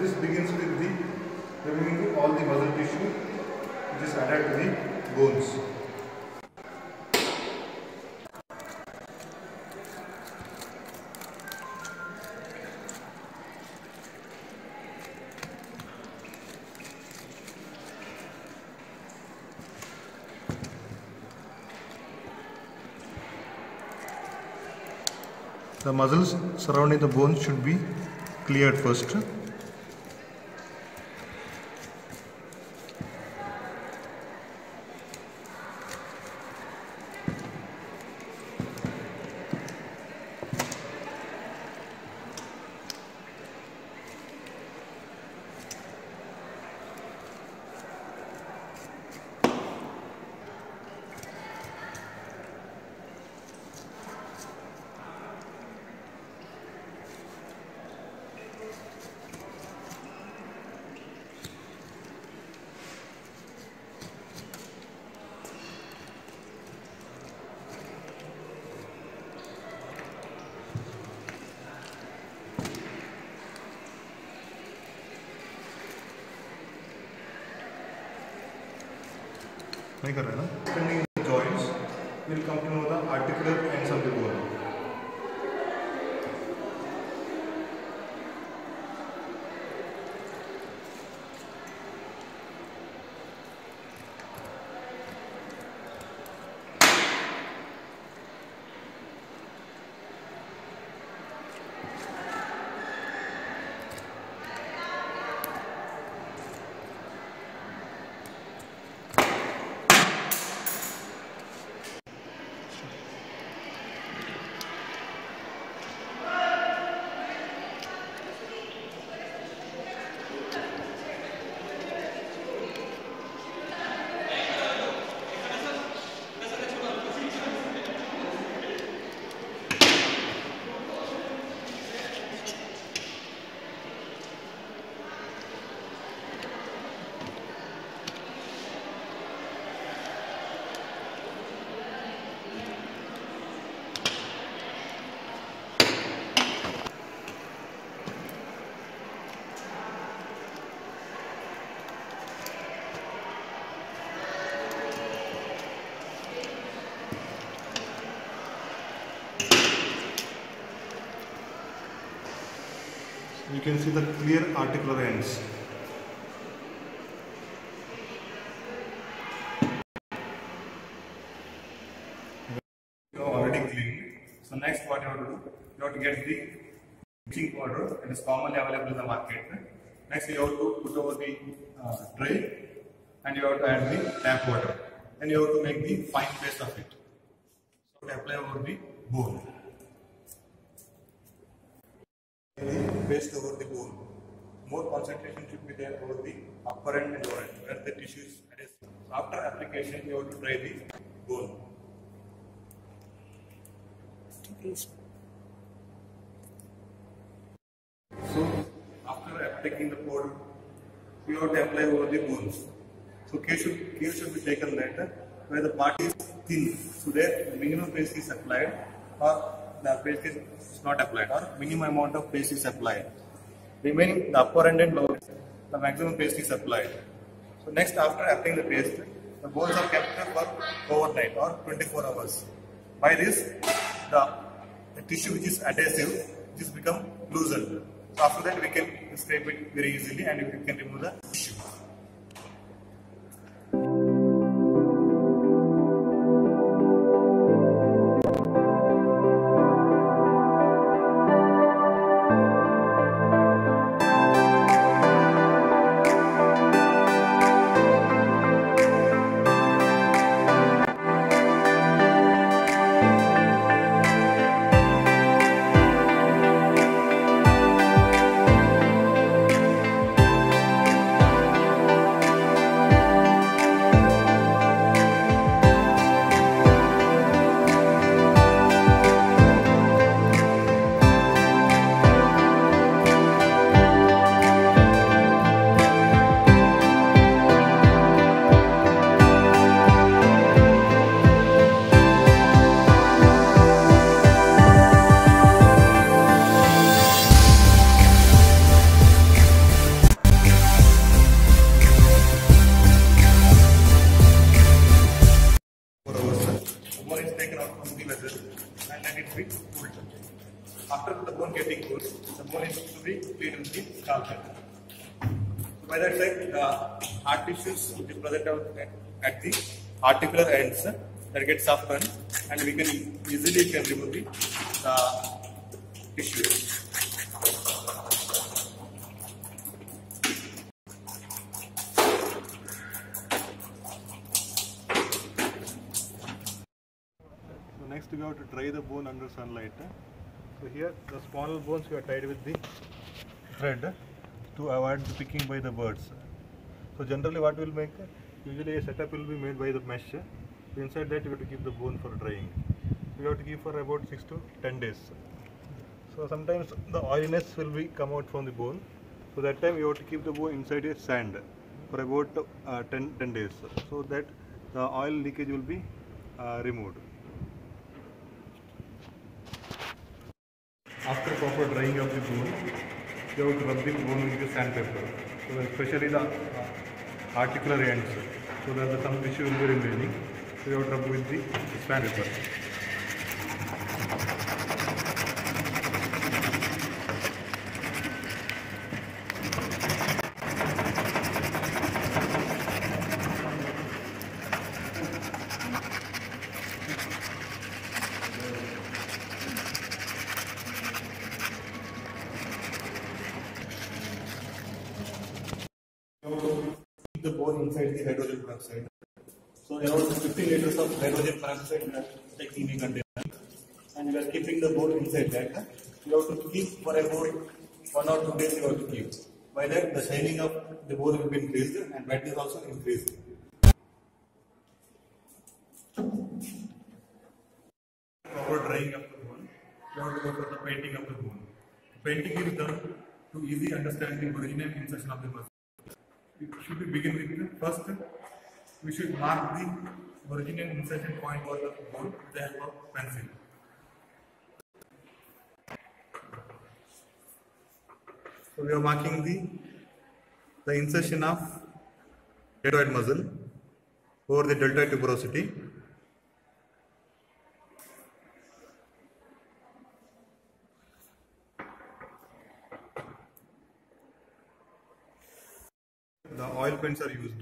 This begins with the removing all the muscle tissue which is added to the bones. The muscles surrounding the bones should be cleared first. नहीं कर रहे ना? Joints will come to know the articular ends of the You can see the clear articular ends. You already cleaned. So next what you have to do, you have to get the bleaching powder that is commonly available in the market. Next you have to put over the uh, tray and you have to add the tap water. Then you have to make the fine paste of it. So to apply over the bone. Paste over the bone. More concentration should be there over the upper end and lower end where the tissue is adhesive. After application you have to dry the bone. So after applying the powder, we have to apply over the bones. So care should, care should be taken uh, where the part is thin, so there the minimum paste is applied or the paste is not applied or minimum amount of paste is applied. Remaining the upper end and lower, end, the maximum paste is applied. So next after applying the paste, the bones are kept for overnight or 24 hours. By this, the, the tissue which is adhesive, just become loosened. So after that we can scrape it very easily and we can remove the tissue. After the bone getting cooled, the bone is to be cleaned with the. So by that time, the hard tissues will be present at the articular ends that get softened and we can easily can remove the uh, tissue. Next we have to dry the bone under sunlight. So here the spinal bones we are tied with the thread to avoid the picking by the birds. So generally what we will make, usually a setup will be made by the mesh. Inside that you have to keep the bone for drying. We have to keep for about 6 to 10 days. So sometimes the oiliness will be come out from the bone. So that time you have to keep the bone inside a sand for about uh, 10, 10 days so that the oil leakage will be uh, removed. After proper drying of the bone, you have to rub the bone with the sandpaper. So especially the uh, articular ends, so that the some tissue will be remaining. So you have to rub with the sandpaper. The bone inside the hydrogen peroxide. So around 15 liters of hydrogen peroxide we are taking the container and we are keeping the bone inside that. You have to keep for about one or two days you have to keep. By that the shining of the bone will be increased and wetness also increased. Proper drying of the bone. You have to go for the painting of the bone. Painting is done to easy understand the original insertion of the muscle. We should begin with the first we should mark the original insertion point for the bone with the help of pencil. So we are marking the the insertion of deltoid muscle over the deltoid tuberosity. The oil paints are used.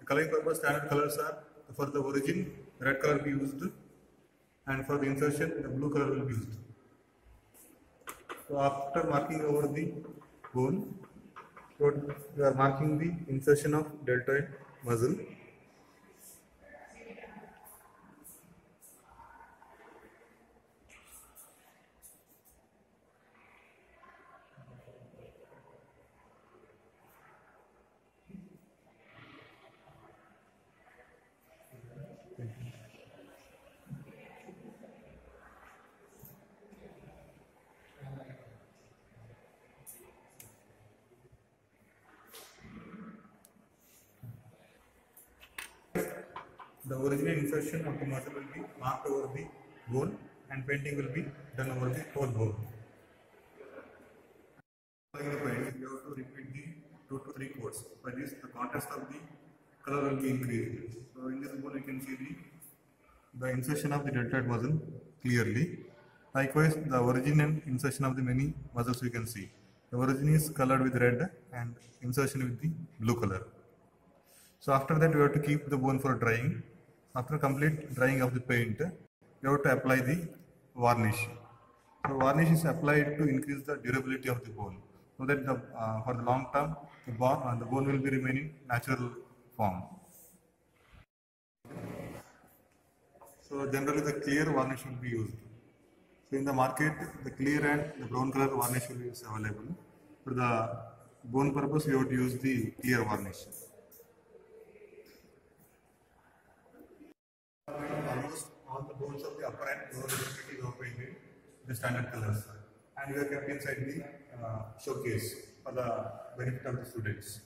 The coloring purpose standard colors are for the origin, red color will be used, and for the insertion, the blue color will be used. So after marking over the bone, we are marking the insertion of deltoid muscle. The original insertion of the muscle will be marked over the bone and painting will be done over the whole bone. Applying the paint, have to repeat the two to three coats. By this, the contrast of the color will be increased. So in this bone, you can see the the insertion of the deltoid muscle clearly. Likewise, the origin and insertion of the many muscles you can see. The origin is colored with red and insertion with the blue color. So after that, we have to keep the bone for drying. After complete drying of the paint, you have to apply the varnish. So varnish is applied to increase the durability of the bone, so that the, uh, for the long term, the bone, uh, the bone will be remaining natural form. So generally, the clear varnish will be used. So in the market, the clear and the brown color varnish be available. For the bone purpose, you have to use the clear varnish. Almost all the bones of the upper and lower extremity were painted the standard colors and we are kept inside the uh, showcase for the benefit of the students.